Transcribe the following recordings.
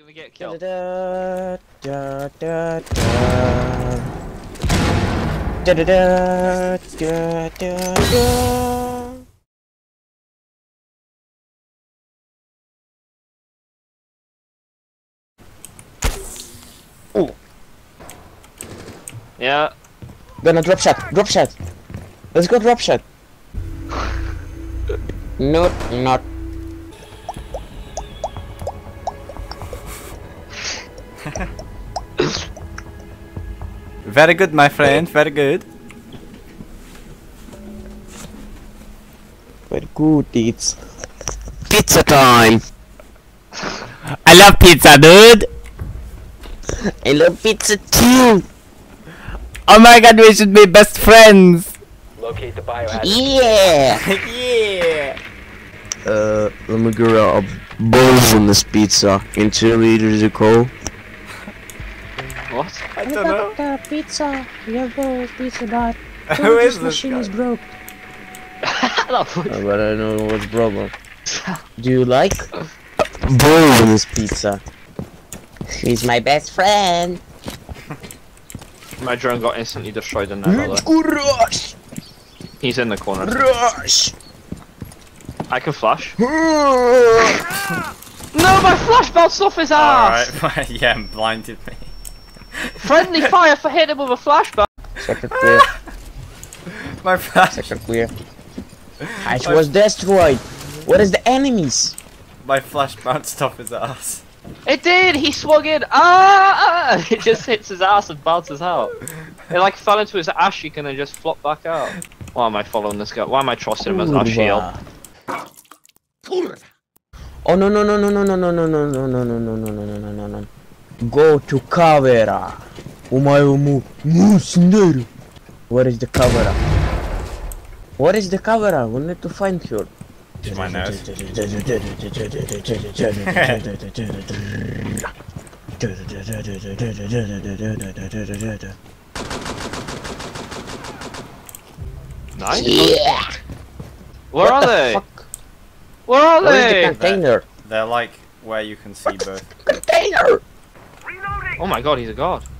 gonna get Da, killed. da, da, da, da. Da, da, da, da, da, da. Yeah. Gonna drop shot, drop shot. Let's go drop shot. Not, not. Very good, my friend. Very good. Very good, it's pizza time. I love pizza, dude. I love pizza too. Oh my god, we should be best friends. Locate the biohazard. Yeah. yeah. Uh, let me grab balls on this pizza in two liters of coal. What? I don't know. Uh, pizza. We have uh, pizza, but Who is this machine is broke. No, fuck. Uh, but I don't know what's problem. Do you like balls this pizza? He's my best friend. My drone got instantly destroyed in there. by the way. Rush, He's in the corner. rush. I can flash. No, my flash bounced off his ass. Alright, yeah, blinded me. Friendly fire for hitting him with a flashbang. Second clear. My flash, Second clear. Hatch was destroyed. What is the enemies? my flash bounced off his ass. It did. He swung in. Ah! It just hits his ass and bounces out. It like fell into his ass cheek and then just flopped back out. Why am I following this guy? Why am I trusting him as our shield? Oh no no no no no no no no no no no no no no no no no no no Go to Kavera. Omae mu musuneru. What is the Kavera? What is the Kavera? We need to find her. My nose. Nice. Yeah. Where are the they? fuck? Where are Where is the they? container? They're like where you can see both. Container. Oh my god, he's a god.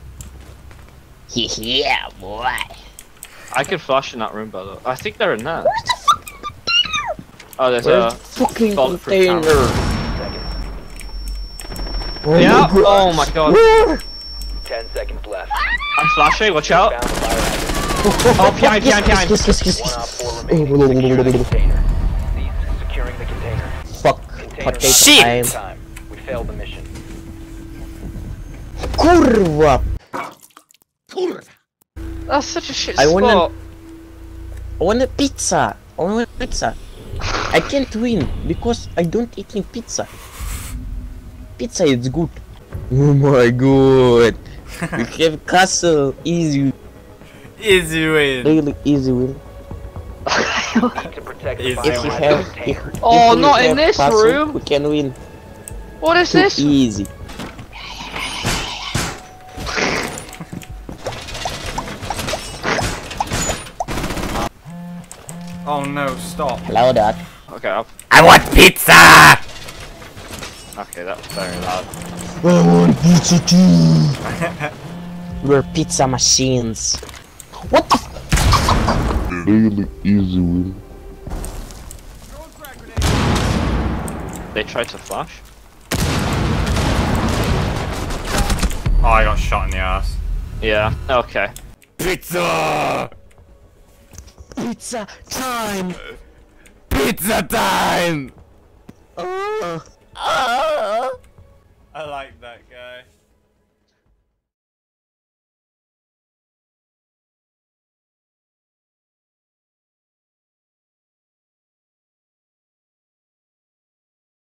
Yeah, boy. I could flash in that room, by the way. I think they're in there. Oh, there's Where's a. the fucking container? Oh Yeah. my God. Oh my god. Where? Ten seconds left. I'm flashing. Watch out. Found the biohazard. Oh, behind, behind, behind. The container. The container. Fuck. Container Potato Shit. time. time. We failed the mission. Kurwa. That's such a shit I spot. wanna- I want a pizza. I want a pizza. I can't win because I don't eating pizza. Pizza is good. Oh my god. we have castle. Easy. Easy win. Really easy win. Need to protect the If If we have, if. Oh, if we not in have this castle, room. We can win. What is Too this? easy. Oh no, stop. Hello, Dad. Okay, I'll... I want pizza! okay, that's very loud. I want pizza too. We're pizza machines. What the? F- really easy win. They tried to flash. Oh, I got shot in the ass. Yeah. Okay. Pizza! Pizza time! Pizza time! Oh. Oh. I like